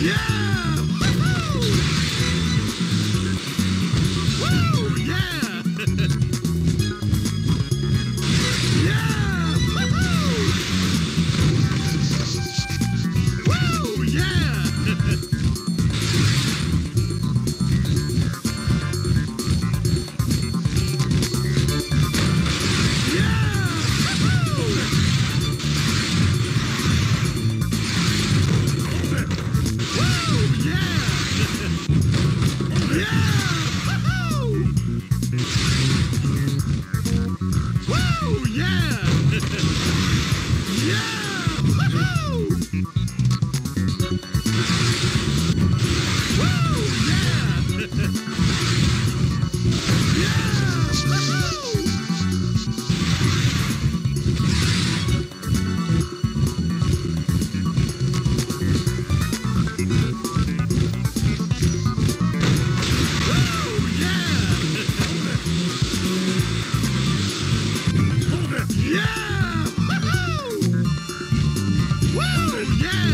Yeah! Yeah! Woohoo! Woo! Yeah!